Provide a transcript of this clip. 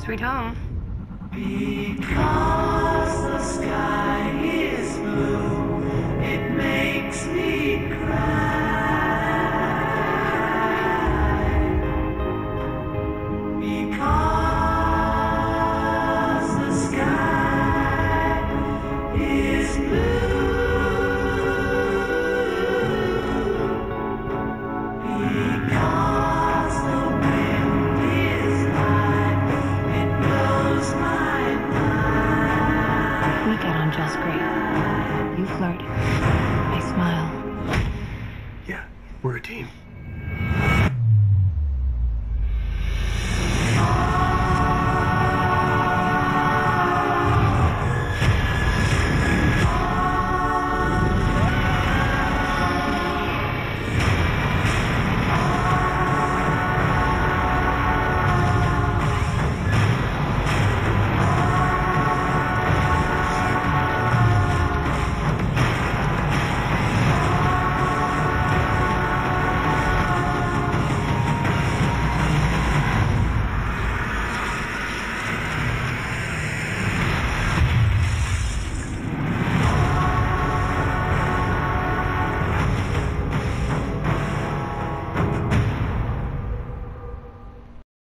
sweet home. Because the sky is blue, it makes me cry. Because the sky is blue. Because just great. You flirt. I smile. Yeah, we're a team.